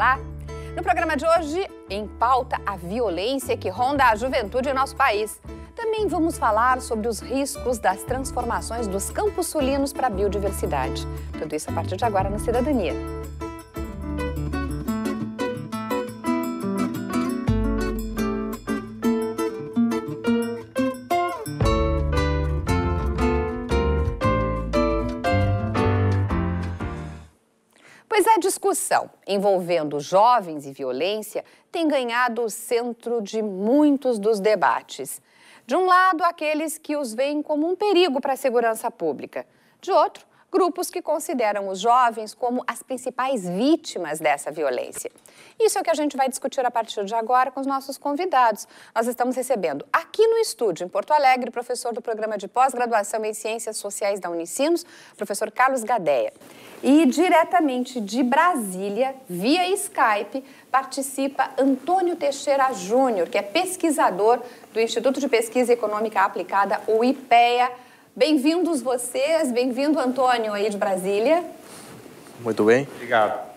lá? No programa de hoje, em pauta a violência que ronda a juventude em nosso país. Também vamos falar sobre os riscos das transformações dos campos sulinos para a biodiversidade. Tudo isso a partir de agora na Cidadania. Discussão envolvendo jovens e violência tem ganhado o centro de muitos dos debates. De um lado, aqueles que os veem como um perigo para a segurança pública. De outro, grupos que consideram os jovens como as principais vítimas dessa violência. Isso é o que a gente vai discutir a partir de agora com os nossos convidados. Nós estamos recebendo aqui no estúdio, em Porto Alegre, professor do programa de pós-graduação em Ciências Sociais da Unicinos, professor Carlos Gadeia. E diretamente de Brasília, via Skype, participa Antônio Teixeira Júnior, que é pesquisador do Instituto de Pesquisa Econômica Aplicada, o IPEA. Bem-vindos vocês, bem-vindo Antônio aí de Brasília. Muito bem. Obrigado.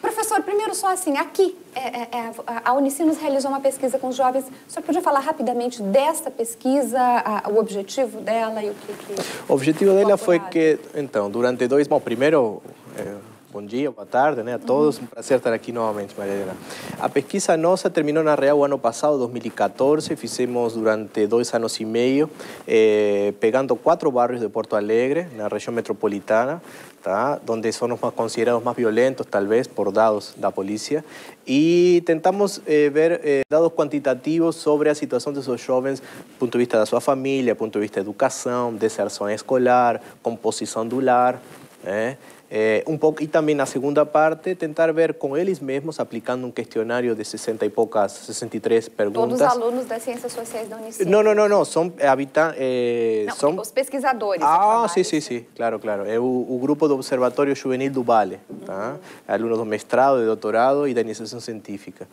Professor, primeiro só assim, aqui, é, é, é, a Unicinos realizou uma pesquisa com os jovens. O senhor podia falar rapidamente desta pesquisa, a, o objetivo dela e o que... que o objetivo dela foi que, então, durante dois... Bom, primeiro, é, bom dia, boa tarde né, a todos. Um prazer estar aqui novamente, Mariana. A pesquisa nossa terminou na Real o ano passado, 2014. Fizemos durante dois anos e meio, eh, pegando quatro bairros de Porto Alegre, na região metropolitana, tá? onde são os mais considerados mais violentos, talvez, por dados da polícia. E tentamos eh, ver eh, dados quantitativos sobre a situação desses jovens do ponto de vista da sua família, do ponto de vista da educação, deserção escolar, composição do lar. Eh, é, um pouco, e também na segunda parte, tentar ver com eles mesmos, aplicando um questionário de 60 e poucas, 63 perguntas. Todos os alunos das Ciências Sociais da Unicef? Não, não, não, não são habitantes... É, não, são... os pesquisadores. Ah, sim, sim, sim, claro, claro. É o, o, grupo do Observatório Juvenil do Vale, tá? Uhum. alunos do mestrado, de doutorado e da iniciação científica.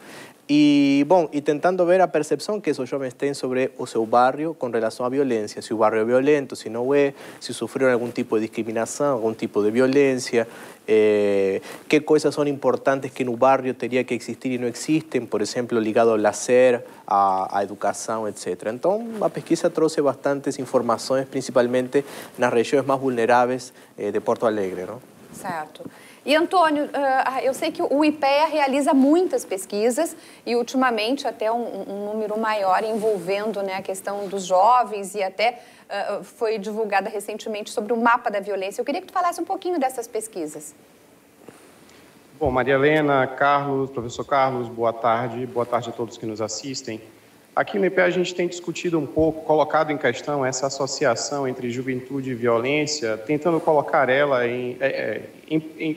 E, bom, e tentando ver a percepção que esses jovens têm sobre o seu bairro com relação à violência, se o bairro é violento, se não é, se sofreram algum tipo de discriminação, algum tipo de violência, eh, qué cosas son importantes que en un barrio teria que existir e não existem, por exemplo, ligado ao lazer, à, à educação, etc. Então, a pesquisa trouxe bastantes informações, principalmente nas regiões mais vulneráveis eh, de Porto Alegre. Não? Certo. E, Antônio, uh, eu sei que o IPEA realiza muitas pesquisas e, ultimamente, até um, um número maior envolvendo né, a questão dos jovens e até uh, foi divulgada recentemente sobre o mapa da violência. Eu queria que tu falasse um pouquinho dessas pesquisas. Bom, Maria Helena, Carlos, professor Carlos, boa tarde. Boa tarde a todos que nos assistem. Aqui no IPE a gente tem discutido um pouco, colocado em questão essa associação entre juventude e violência, tentando colocar ela em, é, é, em, em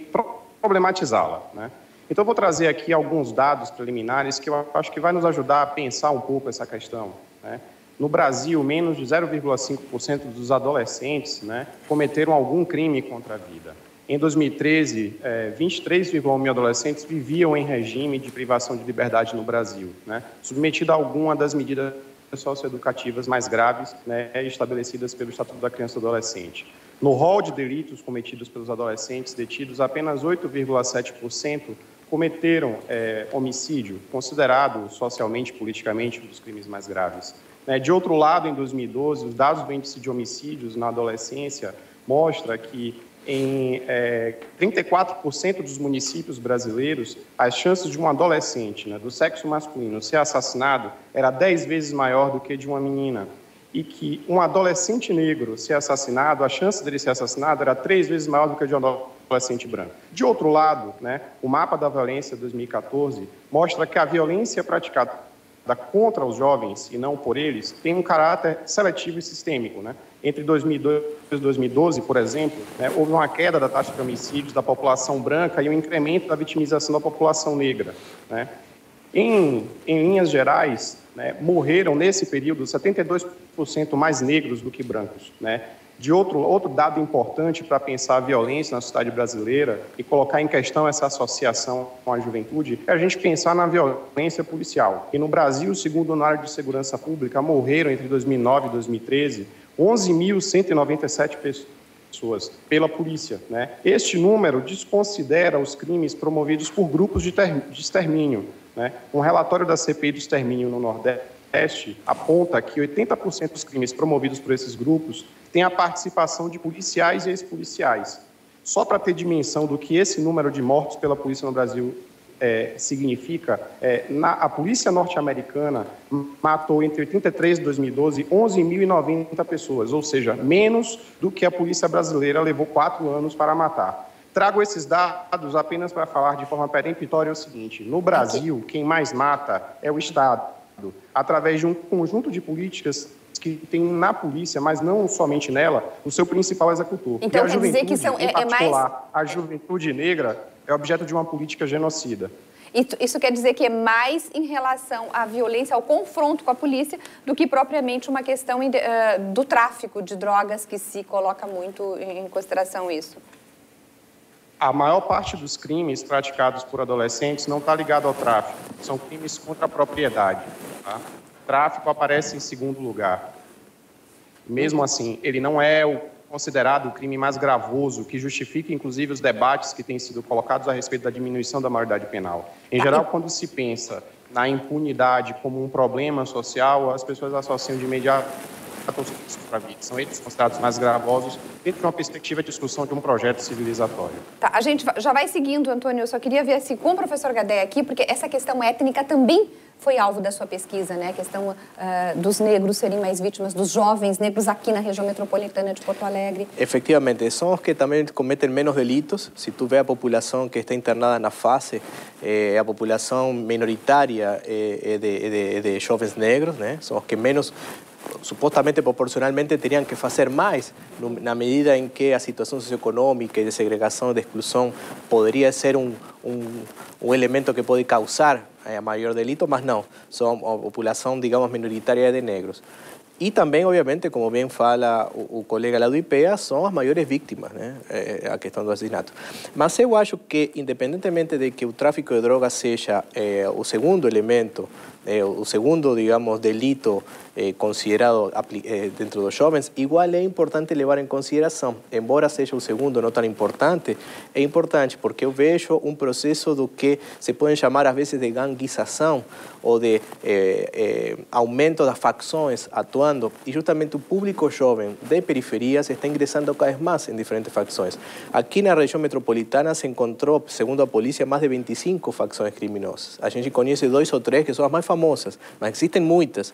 problematizá-la. Né? Então, vou trazer aqui alguns dados preliminares que eu acho que vai nos ajudar a pensar um pouco essa questão. Né? No Brasil, menos de 0,5% dos adolescentes né, cometeram algum crime contra a vida. Em 2013, é, 23,1 mil adolescentes viviam em regime de privação de liberdade no Brasil, né, submetido a alguma das medidas socioeducativas mais graves né, estabelecidas pelo Estatuto da Criança e do Adolescente. No rol de delitos cometidos pelos adolescentes detidos, apenas 8,7% cometeram é, homicídio, considerado socialmente politicamente um dos crimes mais graves. Né, de outro lado, em 2012, os dados do índice de homicídios na adolescência mostra que em é, 34% dos municípios brasileiros, as chances de um adolescente né, do sexo masculino ser assassinado era 10 vezes maior do que de uma menina. E que um adolescente negro ser assassinado, a chance dele ser assassinado era três vezes maior do que de um adolescente branco. De outro lado, né, o mapa da violência 2014 mostra que a violência praticada contra os jovens e não por eles tem um caráter seletivo e sistêmico. Né? Entre 2002 e 2012, por exemplo, né, houve uma queda da taxa de homicídios da população branca e um incremento da vitimização da população negra. Né? Em, em linhas gerais, né, morreram nesse período 72% mais negros do que brancos. Né? De outro, outro dado importante para pensar a violência na sociedade brasileira e colocar em questão essa associação com a juventude é a gente pensar na violência policial. E no Brasil, segundo o área de segurança pública, morreram entre 2009 e 2013 11.197 pessoas pela polícia. Né? Este número desconsidera os crimes promovidos por grupos de, de extermínio. Né? Um relatório da CPI do extermínio no Nordeste aponta que 80% dos crimes promovidos por esses grupos têm a participação de policiais e ex-policiais. Só para ter dimensão do que esse número de mortos pela polícia no Brasil é, significa, é, na, a polícia norte-americana matou entre 83 e 2012 11.090 pessoas, ou seja, menos do que a polícia brasileira levou quatro anos para matar. Trago esses dados apenas para falar de forma peremptória o seguinte: no Brasil, quem mais mata é o Estado, através de um conjunto de políticas que tem na polícia, mas não somente nela, o seu principal executor. Então, quer dizer que são, é, é mais... a juventude negra é objeto de uma política genocida. Isso quer dizer que é mais em relação à violência, ao confronto com a polícia, do que propriamente uma questão eh, do tráfico de drogas, que se coloca muito em consideração isso? A maior parte dos crimes praticados por adolescentes não está ligado ao tráfico, são crimes contra a propriedade. Tá? tráfico aparece em segundo lugar. Mesmo assim, ele não é o considerado o crime mais gravoso, que justifica inclusive os debates que têm sido colocados a respeito da diminuição da maioridade penal. Em geral, quando se pensa na impunidade como um problema social, as pessoas associam de imediato são eles considerados mais gravosos dentro de uma perspectiva de discussão de um projeto civilizatório. Tá, a gente já vai seguindo, Antônio. Eu só queria ver assim, com o professor Gadé aqui, porque essa questão étnica também foi alvo da sua pesquisa, né? A questão uh, dos negros serem mais vítimas, dos jovens negros aqui na região metropolitana de Porto Alegre. Efectivamente, são os que também cometem menos delitos. Se tu vê a população que está internada na fase, eh, a população minoritária eh, de, de, de jovens negros, né? São os que menos supostamente proporcionalmente teriam que fazer mais na medida em que a situação socioeconômica e de segregação, de exclusão, poderia ser um, um, um elemento que pode causar a maior delito, mas não, são a população, digamos, minoritária de negros. E também, obviamente, como bem fala o, o colega lá do IPEA, são as maiores vítimas, né? É, a questão do assassinato. Mas eu acho que, independentemente de que o tráfico de drogas seja é, o segundo elemento eh, o segundo, digamos, delito eh, considerado eh, dentro dos jovens, igual é importante levar em consideração, embora seja o segundo não tão importante, é importante porque eu vejo um processo do que se pode chamar às vezes de ganguização ou de eh, eh, aumento das facções atuando, e justamente o público jovem de periferias está ingressando cada vez mais em diferentes facções. Aqui na região metropolitana se encontrou, segundo a polícia, mais de 25 facções criminosas. A gente conhece dois ou três que são as mais famosas, mas existem muitas.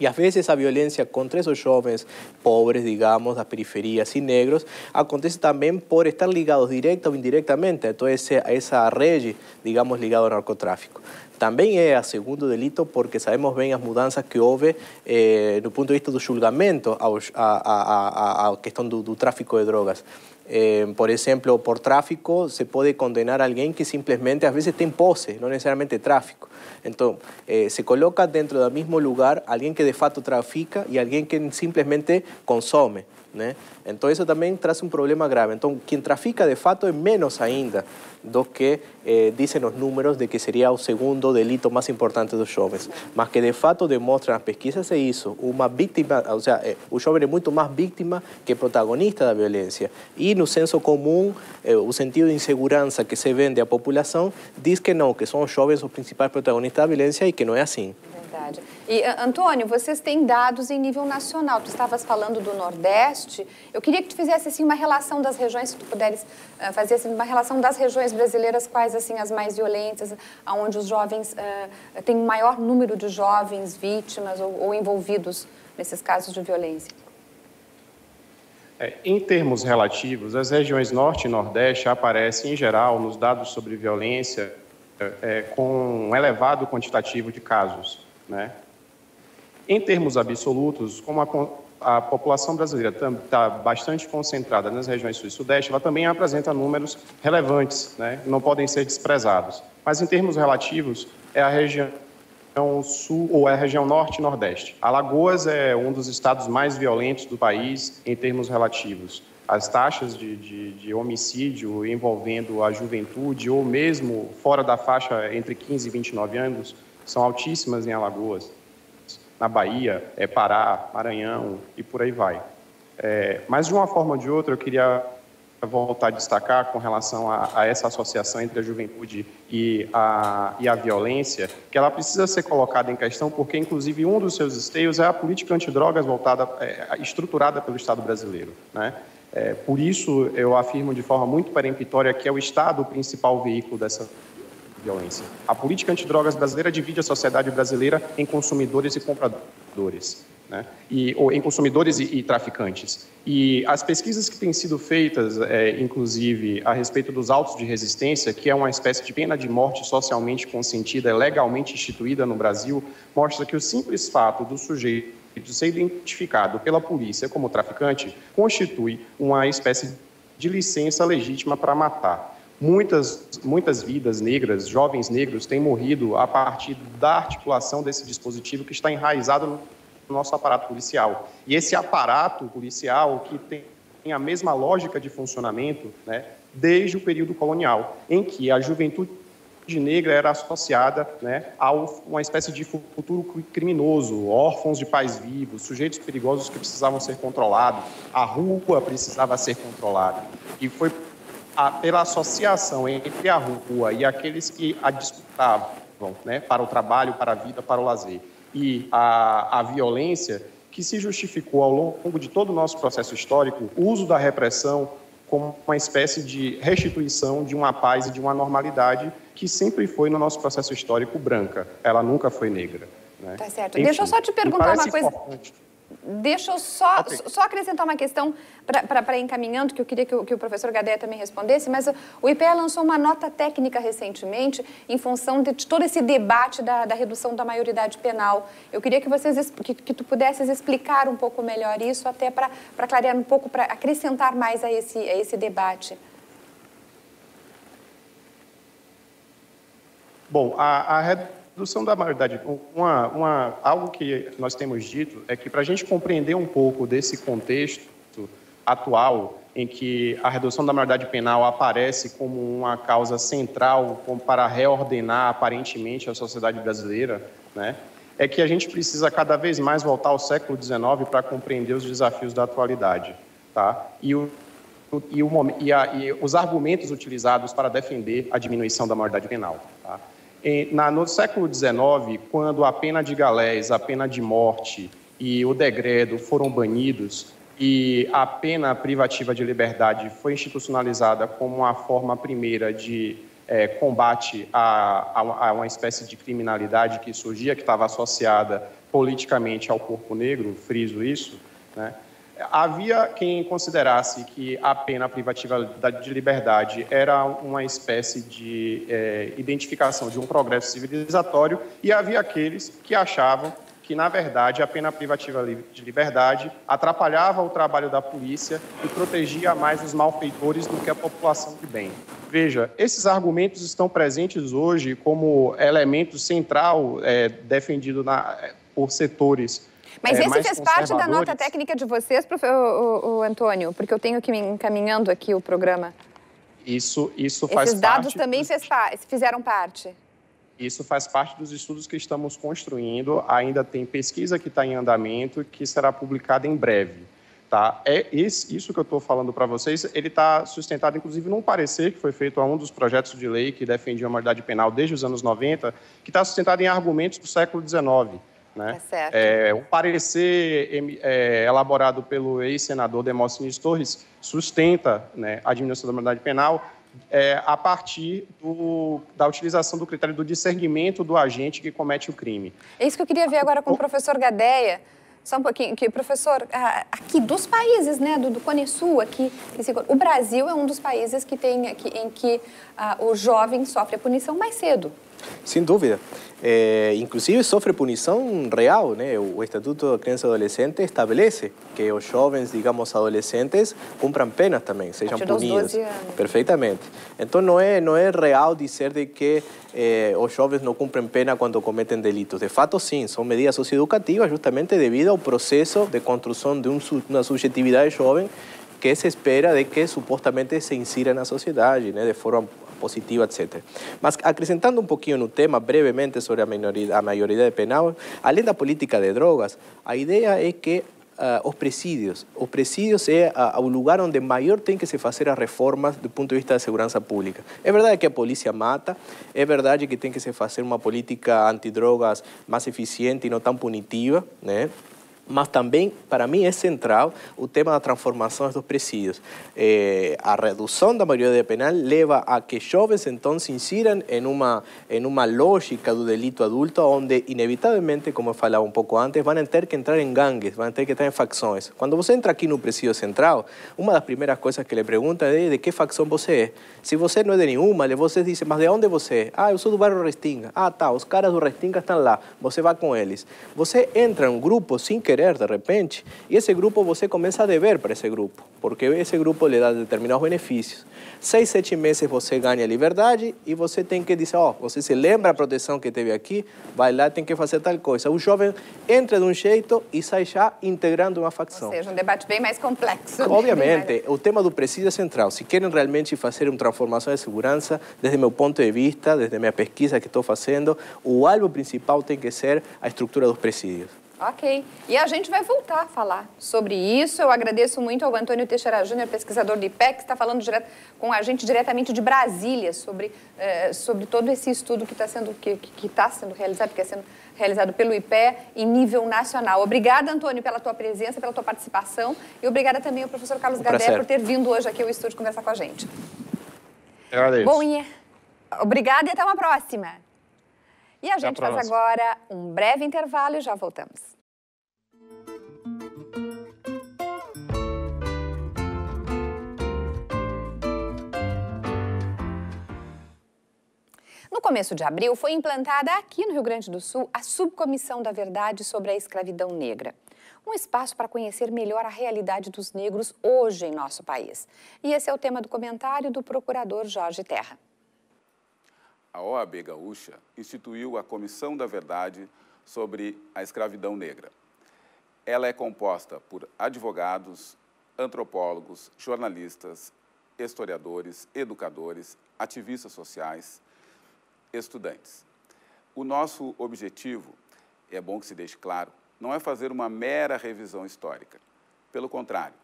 E às vezes a violência contra esses jovens pobres, digamos, das periferias e negros, acontece também por estar ligados direta ou indiretamente a toda essa, a essa rede, digamos, ligada ao narcotráfico. Também é a segundo delito porque sabemos bem as mudanças que houve eh, do ponto de vista do julgamento à questão do, do tráfico de drogas. Eh, por exemplo, por tráfico se pode condenar alguém que simplesmente às vezes tem posse, não necessariamente tráfico. Então, eh, se coloca dentro del mismo lugar alguien que de fato trafica y alguien que simplemente consome. Né? Então isso também traz um problema grave. Então quem trafica de fato é menos ainda do que eh, dizem os números de que seria o segundo delito mais importante dos jovens. Mas que de fato demonstram as pesquisas é isso, uma vítima, ou seja, eh, o jovem é muito mais vítima que protagonista da violência. E no senso comum, eh, o sentido de insegurança que se vende à população diz que não, que são os jovens os principais protagonistas da violência e que não é assim verdade. E, Antônio, vocês têm dados em nível nacional. Tu estavas falando do Nordeste. Eu queria que tu fizesse assim, uma relação das regiões, se tu puderes uh, fazer assim, uma relação das regiões brasileiras, quais assim as mais violentas, onde os jovens, uh, tem um maior número de jovens vítimas ou, ou envolvidos nesses casos de violência. É, em termos relativos, as regiões Norte e Nordeste aparecem, em geral, nos dados sobre violência, é, com um elevado quantitativo de casos. Né? Em termos absolutos, como a, a população brasileira está bastante concentrada nas regiões sul e sudeste, ela também apresenta números relevantes, né? não podem ser desprezados. Mas em termos relativos, é a região sul ou é a região norte e nordeste. Alagoas é um dos estados mais violentos do país em termos relativos. As taxas de, de, de, homicídio envolvendo a juventude ou mesmo fora da faixa entre 15 e 29 anos são altíssimas em Alagoas, na Bahia, é Pará, Maranhão e por aí vai. É, mas, de uma forma ou de outra, eu queria voltar a destacar com relação a, a, essa associação entre a juventude e a, e a violência, que ela precisa ser colocada em questão porque, inclusive, um dos seus esteios é a política antidrogas voltada, é, estruturada pelo Estado brasileiro. Né? É, por isso, eu afirmo de forma muito peremptória que é o Estado o principal veículo dessa violência. A política antidrogas brasileira divide a sociedade brasileira em consumidores e compradores né? e, ou em consumidores e, e, traficantes. E as pesquisas que têm sido feitas, é, inclusive, a respeito dos autos de resistência, que é uma espécie de pena de morte socialmente consentida, legalmente instituída no Brasil, mostra que o simples fato do sujeito ser identificado pela polícia como traficante constitui uma espécie de licença legítima para matar. Muitas, muitas vidas negras, jovens negros, têm morrido a partir da articulação desse dispositivo que está enraizado no no nosso aparato policial. E esse aparato policial que tem a mesma lógica de funcionamento né, desde o período colonial, em que a juventude negra era associada né, a uma espécie de futuro criminoso, órfãos de pais vivos, sujeitos perigosos que precisavam ser controlados, a rua precisava ser controlada. E foi a, pela associação entre a rua e aqueles que a disputavam né, para o trabalho, para a vida, para o lazer, e a, a violência, que se justificou ao longo de todo o nosso processo histórico o uso da repressão como uma espécie de restituição de uma paz e de uma normalidade que sempre foi no nosso processo histórico branca. Ela nunca foi negra. Né? Tá certo. Enfim, Deixa eu só te perguntar uma coisa. Importante. Deixa eu só, só acrescentar uma questão para encaminhando, que eu queria que o, que o professor Gadeia também respondesse, mas o IPE lançou uma nota técnica recentemente em função de, de todo esse debate da, da, redução da maioridade penal. Eu queria que, vocês, que, que tu pudesses explicar um pouco melhor isso, até para clarear um pouco, para acrescentar mais a esse, a esse debate. Bom, a, a redução da maioridade, uma, uma, algo que nós temos dito é que para a gente compreender um pouco desse contexto atual, em que a redução da maioridade penal aparece como uma causa central para reordenar aparentemente a sociedade brasileira, né, é que a gente precisa cada vez mais voltar ao século XIX para compreender os desafios da atualidade. Tá? E, o, e, o, e, a, e os argumentos utilizados para defender a diminuição da maioridade penal. Tá? No século XIX, quando a pena de galés, a pena de morte e o degredo foram banidos e a pena privativa de liberdade foi institucionalizada como uma forma primeira de é, combate a, a, a, uma espécie de criminalidade que surgia, que estava associada politicamente ao corpo negro, friso isso, né? Havia quem considerasse que a pena privativa de liberdade era uma espécie de é, identificação de um progresso civilizatório e havia aqueles que achavam que, na verdade, a pena privativa de liberdade atrapalhava o trabalho da polícia e protegia mais os malfeitores do que a população de bem. Veja, esses argumentos estão presentes hoje como elemento central é, defendido na, por setores mas é, esse fez parte da nota técnica de vocês, prof... o, o, o, Antônio? Porque eu tenho que me encaminhando aqui o programa. Isso, isso faz Esses dados também fez pa... fizeram parte? Isso faz parte dos estudos que estamos construindo. Ainda tem pesquisa que está em andamento que será publicada em breve. Tá? É esse, isso que eu estou falando para vocês, ele está sustentado, inclusive, num parecer que foi feito a um dos projetos de lei que defendia a maioridade penal desde os anos 90, que está sustentado em argumentos do século XIX. Né? É certo. É, um parecer é, elaborado pelo ex-senador Demóstenes Torres sustenta né, a diminuição da maioridade penal é, a partir do, da utilização do critério do discernimento do agente que comete o crime. É isso que eu queria ver agora com o professor Gadeia. Só um pouquinho, que professor, aqui dos países, né, do, do Cone Sul, aqui, o Brasil é um dos países que tem, aqui, em que uh, o jovem sofre a punição mais cedo. Sem dúvida. É, inclusive sofre punição real, né? O Estatuto da Criança e Adolescente estabelece que os jovens, digamos, adolescentes, cumpram penas também, sejam punidos. Perfeitamente. Então não é não é real dizer de que eh, os jovens não cumprem pena quando cometem delitos. De fato, sim, são medidas socioeducativas justamente devido ao processo de construção de um, uma subjetividade jovem que se espera de que supostamente se insira na sociedade, né, de forma positiva, etc. Mas acrescentando um pouquinho no tema, brevemente, sobre a maioridade, a maioridade penal, além da política de drogas, a ideia é que uh, os presídios. Os presídios é uh, o lugar onde maior tem que se fazer as reformas do ponto de vista da segurança pública. É verdade que a polícia mata, é verdade que tem que se fazer uma política antidrogas mais eficiente e não tão punitiva, né? Mas também, para mim, é central o tema das transformações dos presídios. Eh, a redução da maioria penal leva a que jovens, então, se insiram em uma, em uma lógica do delito adulto, onde, inevitavelmente, como eu falava um pouco antes, vão ter que entrar em gangues, vão ter que entrar em facções. Quando você entra aqui no presídio central, uma das primeiras coisas que lhe pergunta é de que facção você é. Se você não é de nenhuma, você diz, mas de onde você é? Ah, eu sou do bairro Restinga. Ah, tá, os caras do Restinga estão lá, você vai com eles. Você entra em um grupo sem querer de repente, e esse grupo você começa a dever para esse grupo, porque esse grupo lhe dá determinados benefícios. Seis, sete meses você ganha liberdade e você tem que dizer, ó, oh, você se lembra a proteção que teve aqui, vai lá, tem que fazer tal coisa. O jovem entra de um jeito e sai já integrando uma facção. Ou seja, um debate bem mais complexo. Obviamente, o tema do presídio é central. Se querem realmente fazer uma transformação de segurança, desde meu ponto de vista, desde minha pesquisa que estou fazendo, o alvo principal tem que ser a estrutura dos presídios. Ok. E a gente vai voltar a falar sobre isso. Eu agradeço muito ao Antônio Teixeira Júnior, pesquisador do IPEC, que está falando direto, com a gente diretamente de Brasília sobre, eh, sobre todo esse estudo que está sendo, que, que tá sendo realizado, que é sendo realizado pelo IPE em nível nacional. Obrigada, Antônio, pela tua presença, pela tua participação. E obrigada também ao professor Carlos um Gadé por ter vindo hoje aqui ao estúdio conversar com a gente. Eu agradeço. Bom, e... obrigada e até uma próxima. E a gente faz agora um breve intervalo e já voltamos. No começo de abril, foi implantada aqui no Rio Grande do Sul a Subcomissão da Verdade sobre a Escravidão Negra. Um espaço para conhecer melhor a realidade dos negros hoje em nosso país. E esse é o tema do comentário do procurador Jorge Terra a OAB Gaúcha instituiu a Comissão da Verdade sobre a Escravidão Negra. Ela é composta por advogados, antropólogos, jornalistas, historiadores, educadores, ativistas sociais, estudantes. O nosso objetivo, é bom que se deixe claro, não é fazer uma mera revisão histórica. Pelo contrário,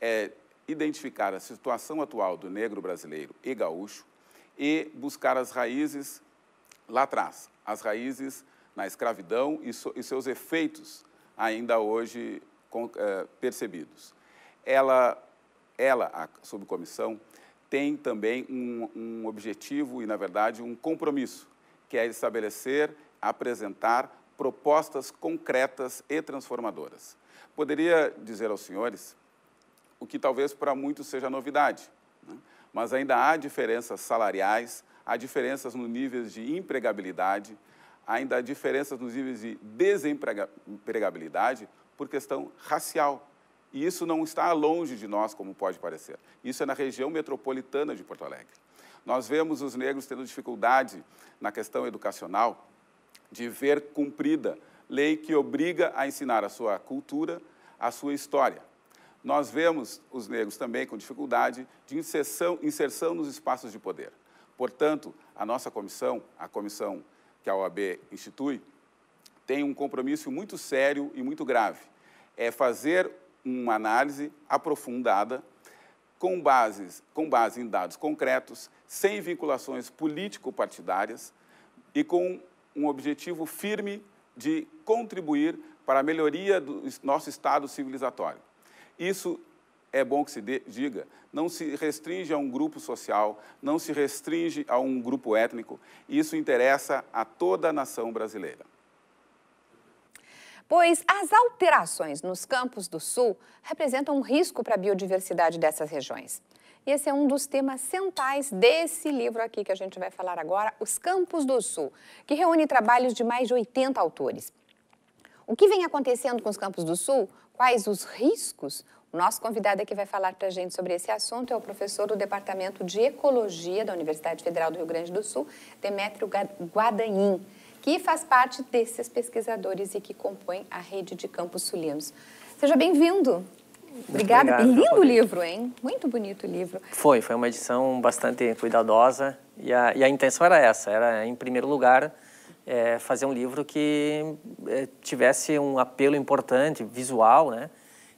é identificar a situação atual do negro brasileiro e gaúcho e buscar as raízes lá atrás, as raízes na escravidão e, so, e seus efeitos ainda hoje com, é, percebidos. Ela, ela, a subcomissão, tem também um, um objetivo e, na verdade, um compromisso, que é estabelecer, apresentar propostas concretas e transformadoras. Poderia dizer aos senhores o que talvez para muitos seja novidade, né? Mas ainda há diferenças salariais, há diferenças no níveis de empregabilidade, ainda há diferenças nos níveis de desempregabilidade por questão racial. E isso não está longe de nós, como pode parecer. Isso é na região metropolitana de Porto Alegre. Nós vemos os negros tendo dificuldade na questão educacional de ver cumprida lei que obriga a ensinar a sua cultura, a sua história nós vemos os negros também com dificuldade de inserção, inserção nos espaços de poder. Portanto, a nossa comissão, a comissão que a OAB institui, tem um compromisso muito sério e muito grave. É fazer uma análise aprofundada, com, bases, com base em dados concretos, sem vinculações político-partidárias e com um objetivo firme de contribuir para a melhoria do nosso Estado civilizatório. Isso é bom que se diga, não se restringe a um grupo social, não se restringe a um grupo étnico, isso interessa a toda a nação brasileira. Pois as alterações nos campos do Sul representam um risco para a biodiversidade dessas regiões. Esse é um dos temas centrais desse livro aqui que a gente vai falar agora, Os Campos do Sul, que reúne trabalhos de mais de 80 autores. O que vem acontecendo com os Campos do Sul? Quais os riscos? O nosso convidado aqui vai falar para a gente sobre esse assunto é o professor do Departamento de Ecologia da Universidade Federal do Rio Grande do Sul, Demétrio Guadagnini, que faz parte desses pesquisadores e que compõe a rede de campos sulinos. Seja bem-vindo. Obrigada. Obrigado, Lindo livro, hein? Muito bonito o livro. Foi, foi uma edição bastante cuidadosa e a, e a intenção era essa, era, em primeiro lugar, é, fazer um livro que é, tivesse um apelo importante, visual, né?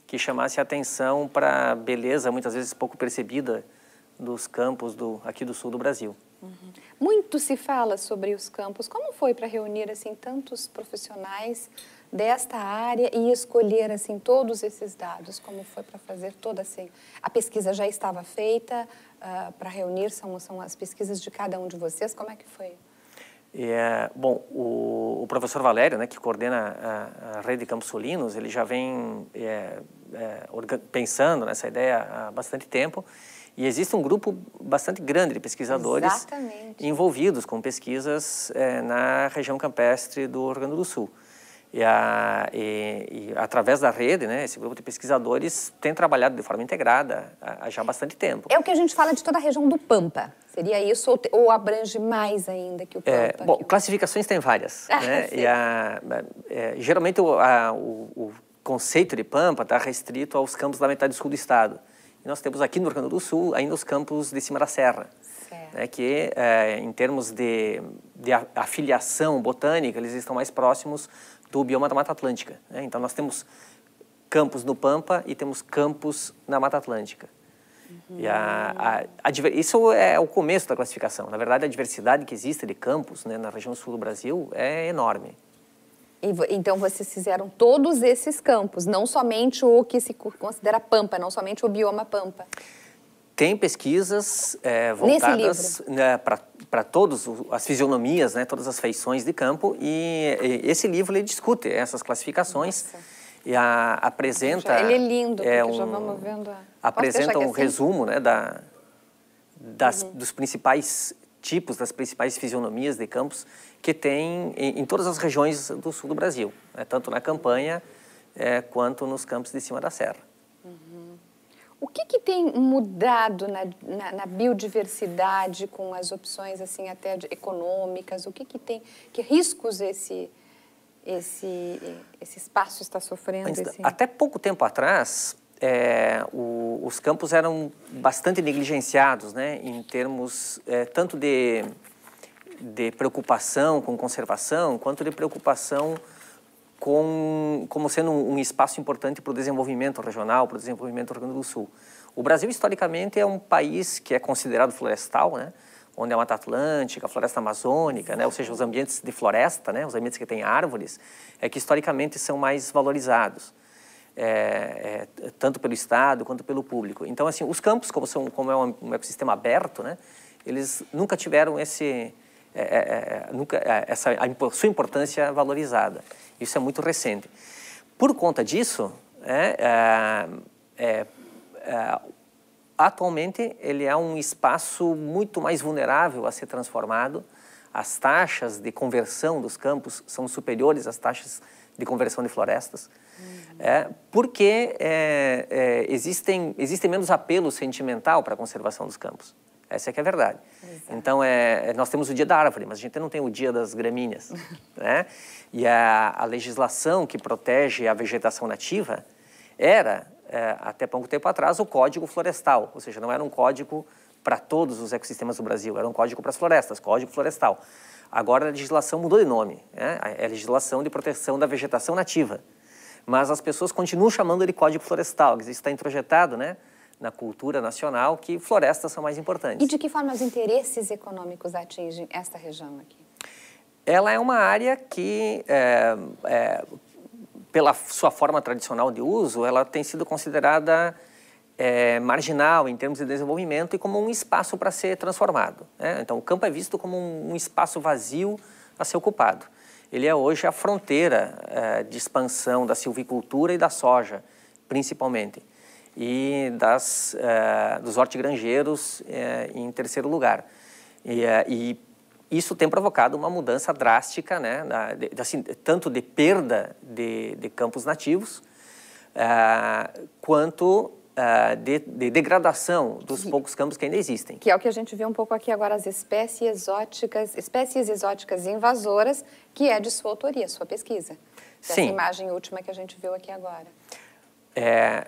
que chamasse atenção para a beleza, muitas vezes pouco percebida, dos campos do, aqui do sul do Brasil. Uhum. Muito se fala sobre os campos. Como foi para reunir assim tantos profissionais desta área e escolher assim todos esses dados? Como foi para fazer toda assim? A pesquisa já estava feita uh, para reunir são são as pesquisas de cada um de vocês. Como é que foi? É, bom, o, o, professor Valério, né, que coordena a, a rede Campos Solinos, ele já vem é, é, pensando nessa ideia há bastante tempo e existe um grupo bastante grande de pesquisadores Exatamente. envolvidos com pesquisas é, na região campestre do Rio Grande do Sul. E, a, e, e, através da rede, né, esse grupo de pesquisadores tem trabalhado de forma integrada há, já bastante tempo. É o que a gente fala de toda a região do Pampa. Seria isso ou, ou abrange mais ainda que o é, Pampa? É, bom, classificações tem várias. Ah, né? e a, é, geralmente o, a, o, o, conceito de Pampa está restrito aos campos da metade sul do estado. E nós temos aqui no Rio Grande do Sul ainda os campos de cima da serra. Né, que, é, em termos de, de afiliação botânica, eles estão mais próximos do bioma da Mata Atlântica. Né? Então, nós temos campos no Pampa e temos campos na Mata Atlântica. Uhum. E a, a, a, isso é o começo da classificação. Na verdade, a diversidade que existe de campos né, na região sul do Brasil é enorme. E, então, vocês fizeram todos esses campos, não somente o que se considera Pampa, não somente o bioma Pampa. Tem pesquisas é, voltadas né, para todas as fisionomias, né, todas as feições de campo, e, e esse livro ele discute essas classificações Nossa. e a, apresenta. Ele é lindo, é um, já vamos vendo. A... Apresenta um assim? resumo né, da, das, uhum. dos principais tipos, das principais fisionomias de campos que tem em, em todas as regiões do sul do Brasil, né, tanto na campanha é, quanto nos campos de cima da serra. O que, que tem mudado na, na, na, biodiversidade com as opções assim até econômicas? O que, que tem, que riscos esse esse esse espaço está sofrendo? Esse... Até pouco tempo atrás, é, o, os campos eram bastante negligenciados, né, em termos é, tanto de de preocupação com conservação quanto de preocupação com, como sendo um, um espaço importante para o desenvolvimento regional, para o desenvolvimento do Rio Grande do Sul. O Brasil, historicamente, é um país que é considerado florestal, né? onde é a Mata Atlântica, a floresta amazônica, né? ou seja, os ambientes de floresta, né? os ambientes que têm árvores, é que historicamente são mais valorizados, é, é, tanto pelo Estado quanto pelo público. Então, assim, os campos, como, são, como é um, um ecossistema aberto, né? eles nunca tiveram esse, é, é, é nunca, essa, a sua importância valorizada. Isso é muito recente. Por conta disso, é, é, é, atualmente ele é um espaço muito mais vulnerável a ser transformado. As taxas de conversão dos campos são superiores às taxas de conversão de florestas, uhum. é, porque é, é, existem, existe menos apelo sentimental para a conservação dos campos. Essa é que é a verdade. Exato. Então, é, nós temos o dia da árvore, mas a gente não tem o dia das gramíneas. né? E a, a, legislação que protege a vegetação nativa era, é, até pouco tempo atrás, o Código Florestal. Ou seja, não era um código para todos os ecossistemas do Brasil, era um código para as florestas, Código Florestal. Agora a legislação mudou de nome, né? é a legislação de proteção da vegetação nativa. Mas as pessoas continuam chamando de Código Florestal, que está introjetado, né? Na cultura nacional que florestas são mais importantes. E de que forma os interesses econômicos atingem esta região aqui? Ela é uma área que, é, é, pela sua forma tradicional de uso, ela tem sido considerada é, marginal em termos de desenvolvimento e como um espaço para ser transformado. Né? Então, o campo é visto como um, um, espaço vazio a ser ocupado. Ele é hoje a fronteira é, de expansão da silvicultura e da soja, principalmente e das, uh, dos hortigranjeiros uh, em terceiro lugar. E, uh, e, isso tem provocado uma mudança drástica, né, na, de, assim, tanto de perda de, de campos nativos, quanto de, de, degradação dos poucos campos que ainda existem. Que é o que a gente vê um pouco aqui agora, as espécies exóticas, espécies exóticas invasoras, que é de sua autoria, sua pesquisa. Essa Sim. imagem última que a gente viu aqui agora. É,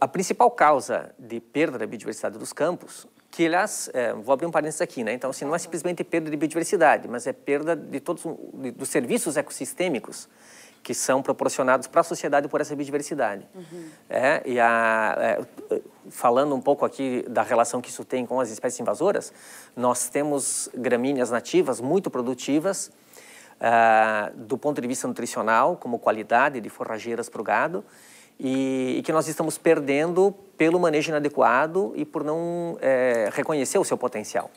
a principal causa de perda da biodiversidade dos campos, que aliás, é, vou abrir um parênteses aqui, né? Então, assim, não é simplesmente perda de biodiversidade, mas é perda de todos de, dos serviços ecossistêmicos que são proporcionados para a sociedade por essa biodiversidade. Uhum. É, e a, é, falando um pouco aqui da relação que isso tem com as espécies invasoras, nós temos gramíneas nativas muito produtivas uh, do ponto de vista nutricional, como qualidade de forrageiras para o gado, e, e, que nós estamos perdendo pelo manejo inadequado e por não é, reconhecer o seu potencial.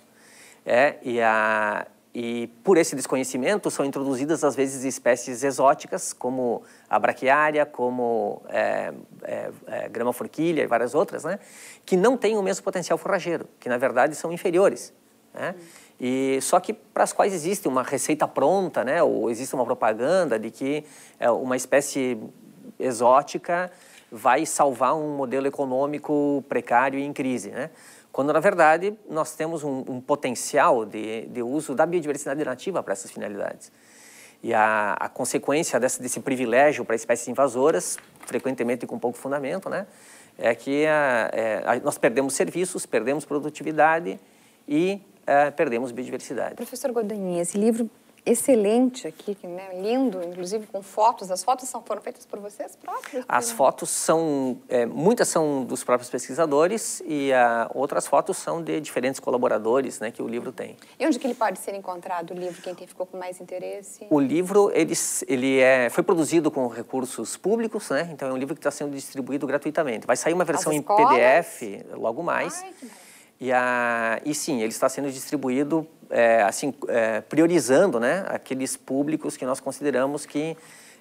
É, e, a, e por esse desconhecimento são introduzidas às vezes espécies exóticas, como a braquiária, como é, é, é, grama forquilha e várias outras, né, que não têm o mesmo potencial forrageiro, que na verdade são inferiores. Né? E só que para as quais existe uma receita pronta, né, ou existe uma propaganda de que é, uma espécie exótica vai salvar um modelo econômico precário e em crise, né? Quando, na verdade, nós temos um, um potencial de, de, uso da biodiversidade nativa para essas finalidades. E a, a consequência desse, desse privilégio para espécies invasoras, frequentemente com pouco fundamento, né? É que a, é, a, nós perdemos serviços, perdemos produtividade e é, perdemos biodiversidade. Professor Godinho, esse livro excelente aqui, né? lindo, inclusive com fotos. As fotos são, foram feitas por vocês próprios? As fotos são, é, muitas são dos próprios pesquisadores e a, outras fotos são de diferentes colaboradores né, que o livro tem. E onde que ele pode ser encontrado, o livro, quem tem, ficou com mais interesse? O livro, ele, ele é, foi produzido com recursos públicos, né? então é um livro que está sendo distribuído gratuitamente. Vai sair uma versão em PDF logo mais. Ai, que e, a, e sim, ele está sendo distribuído é, assim, é, priorizando né, aqueles públicos que nós consideramos que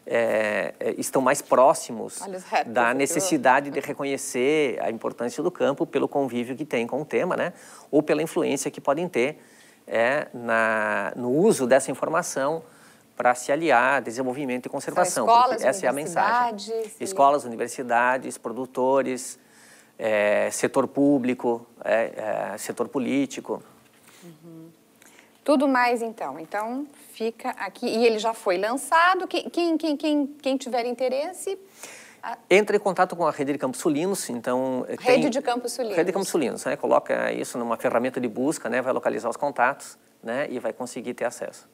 é, é estão mais próximos da necessidade de reconhecer a importância do campo pelo convívio que tem com o tema, né, ou pela influência que podem ter é, na, no uso dessa informação para se aliar a desenvolvimento e conservação. São escolas, essa é a mensagem. Escolas, universidades, produtores, é, setor público, é, é, setor político. Uhum. Tudo mais, então. Então, fica aqui. E ele já foi lançado. Quem, quem, quem, quem, tiver interesse... Entre em contato com a rede de Campos Sulinos, então... Eh, rede tem... de Campos Sulinos. Rede de Campos Sulinos, né? Coloca isso numa ferramenta de busca, né? Vai localizar os contatos, né? E vai conseguir ter acesso.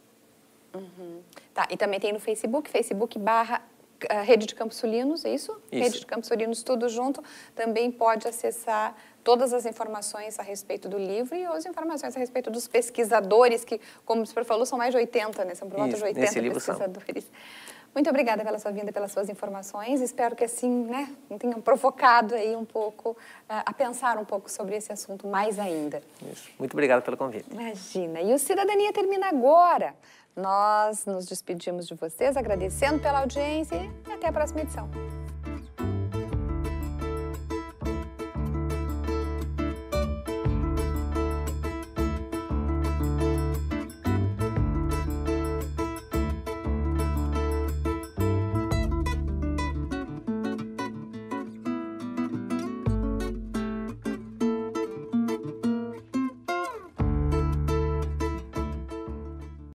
Uhum. Tá, e também tem no Facebook, Facebook barra a Rede de Campos Sulinos, é isso? isso? Rede de Campos Sulinos, tudo junto. Também pode acessar todas as informações a respeito do livro e as informações a respeito dos pesquisadores, que, como o senhor falou, são mais de 80, né? São por volta de 80 pesquisadores. São. Muito obrigada pela sua vinda, pelas suas informações. Espero que assim, né, tenham provocado aí um pouco, uh, a pensar um pouco sobre esse assunto mais ainda. Isso. Muito obrigado pelo convite. Imagina. E o Cidadania termina agora. Nós nos despedimos de vocês, agradecendo pela audiência e até a próxima edição.